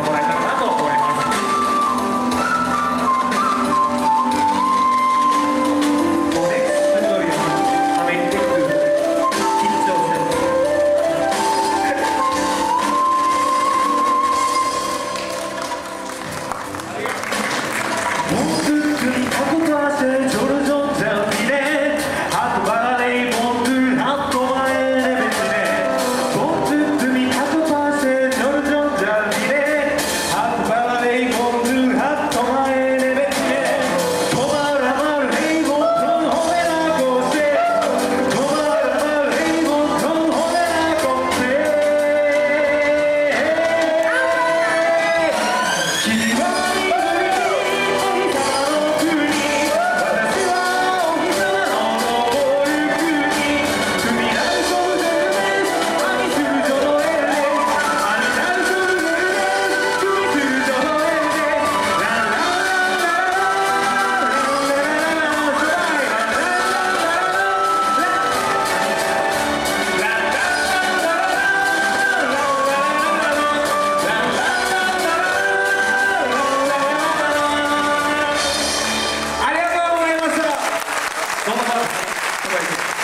Mulai. ます。